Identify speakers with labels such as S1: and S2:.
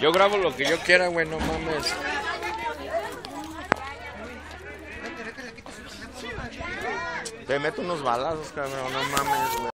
S1: Yo grabo lo que yo quiera, güey, no mames. Te meto unos balazos, cabrón, no mames, güey.